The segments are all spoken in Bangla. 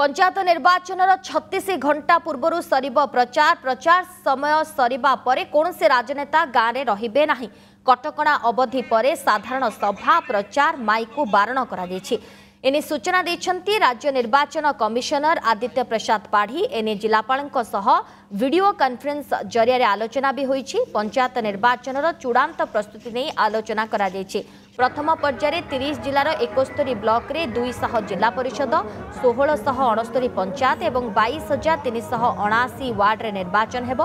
পঞ্চায়েত নির্বাচনের ছতিশ ঘণ্টা পূর্বর সরব প্রচার প্রচার সময় সরবা পরে কৌশি রাজনেতা গাঁরে রহবে না কটকা অবধি পরে সাধারণ সভা প্রচার মাইকু বারণ করা এনে সূচনা দিয়েছেন রাজ্য নির্বাচন কমিশনর আদিত্য প্রসাদ পাঢ়ী এনে জেলাপাল ভিডিও কনফরেন্স জরিয়া আলোচনা বি হয়েছে পঞ্চায়েত নির্বাচনের চূড়ান্ত প্রস্তুতি নিয়ে আলোচনা করা ପ୍ରଥମ ପର୍ଯ୍ୟାୟରେ ତିରିଶ ଜିଲ୍ଲାର ଏକସ୍ତରୀ ବ୍ଲକରେ ଦୁଇଶହ ଜିଲ୍ଲା ପରିଷଦ ଷୋହଳଶହ ଅଣସ୍ତରୀ ପଞ୍ଚାୟତ ଏବଂ ବାଇଶ ହଜାର ତିନିଶହ ଅଣାଅଶୀ ୱାର୍ଡରେ ନିର୍ବାଚନ ହେବ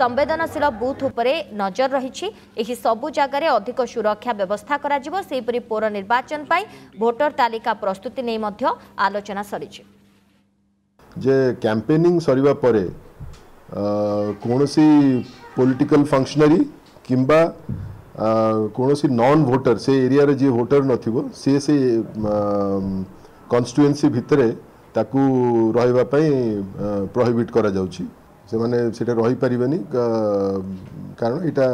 ସମ୍ବେଦନଶୀଳ ବୁଥ୍ ଉପରେ ନଜର ରହିଛି ଏହି ସବୁ ଜାଗାରେ ଅଧିକ ସୁରକ୍ଷା ବ୍ୟବସ୍ଥା କରାଯିବ ସେହିପରି ପୌର ନିର୍ବାଚନ ପାଇଁ ଭୋଟର ତାଲିକା ପ୍ରସ୍ତୁତି ନେଇ ମଧ୍ୟ ଆଲୋଚନା ସରିଛି ଯେ କ୍ୟାମ୍ପେନିଂ ସରିବା ପରେ କୌଣସି ପଲିଟିକାଲ ଫଙ୍କସନାରୀ କିମ୍ବା କୌଣସି ନନ୍ ଭୋଟର ସେ ଏରିଆରେ ଯିଏ ଭୋଟର ନଥିବ ସିଏ ସେ କନଷ୍ଟିଚୁଏନ୍ସି ଭିତରେ ତାକୁ ରହିବା ପାଇଁ ପ୍ରହିବିଟ୍ କରାଯାଉଛି ସେମାନେ ସେଟା ରହିପାରିବେନି କାରଣ ଏଇଟା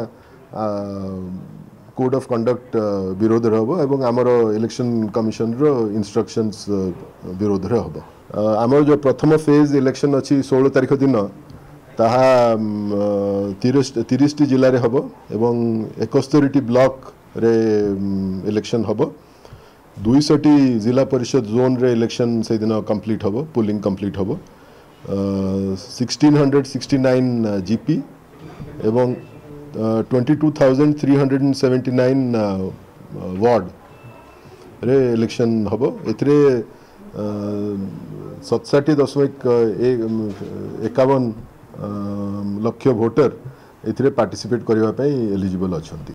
କୋଡ୍ ଅଫ୍ କଣ୍ଡକ୍ଟ ବିରୋଧରେ ହେବ ଏବଂ ଆମର ଇଲେକ୍ସନ୍ କମିଶନର ଇନଷ୍ଟ୍ରକ୍ସନ୍ସ ବିରୋଧରେ ହେବ ଆମର ଯେଉଁ ପ୍ରଥମ ଫେଜ୍ ଇଲେକ୍ସନ୍ ଅଛି ଷୋହଳ ତାରିଖ ଦିନ ତାହା ତିରିଶଟି ଜିଲ୍ଲାରେ ହେବ ଏବଂ ଏକସ୍ତରୀଟି ବ୍ଲକରେ ଇଲେକ୍ସନ୍ ହେବ ଦୁଇଶହଟି ଜିଲ୍ଲା ପରିଷଦ ଜୋନ୍ରେ ଇଲେକ୍ସନ୍ ସେଦିନ କମ୍ପ୍ଲିଟ୍ ହେବ ପୋଲିଂ କମ୍ପ୍ଲିଟ୍ ହେବ sixteen hundred sixty nine GP ଏବଂ twenty two thousand three hundred and seventy nine ୱାର୍ଡ଼ରେ election ହେବ ଏଥିରେ ସତଷଠି ଦଶମିକ ଏକାବନ ଲକ୍ଷ ଭୋଟର ଏଥିରେ ପାର୍ଟିସିପେଟ୍ କରିବା ପାଇଁ ଏଲିଜିବଲ୍ ଅଛନ୍ତି